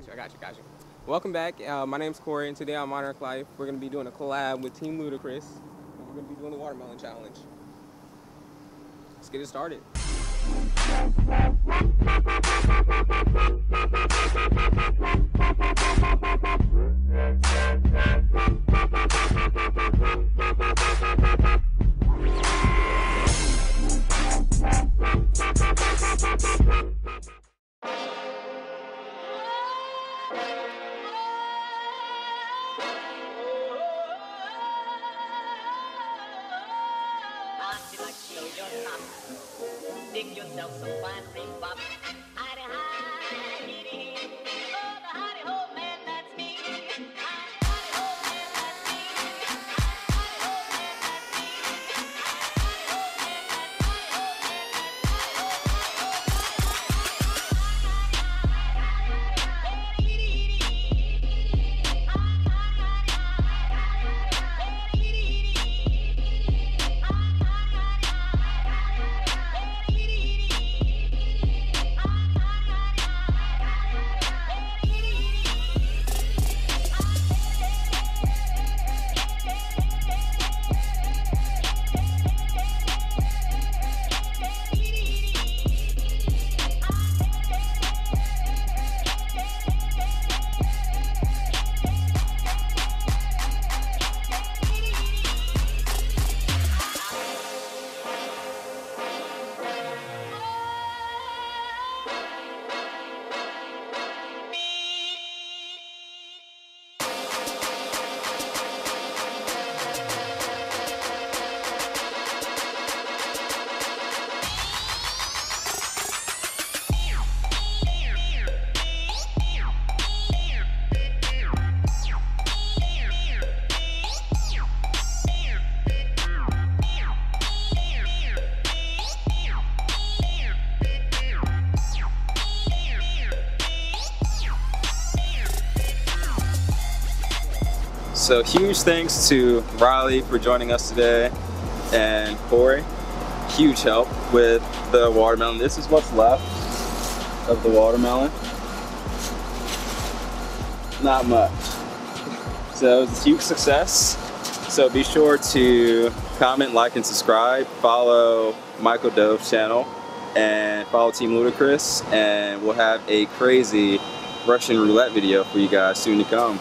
got you, I got you. Welcome back. Uh, my name's Corey, and today on Monarch Life, we're going to be doing a collab with Team Ludicrous. We're going to be doing the Watermelon Challenge. Let's get it started. Dig yourself some fine. Hidey, So huge thanks to Riley for joining us today and Corey. Huge help with the watermelon. This is what's left of the watermelon. Not much. So it was a huge success. So be sure to comment, like, and subscribe. Follow Michael Dove's channel and follow Team Ludicrous and we'll have a crazy Russian roulette video for you guys soon to come.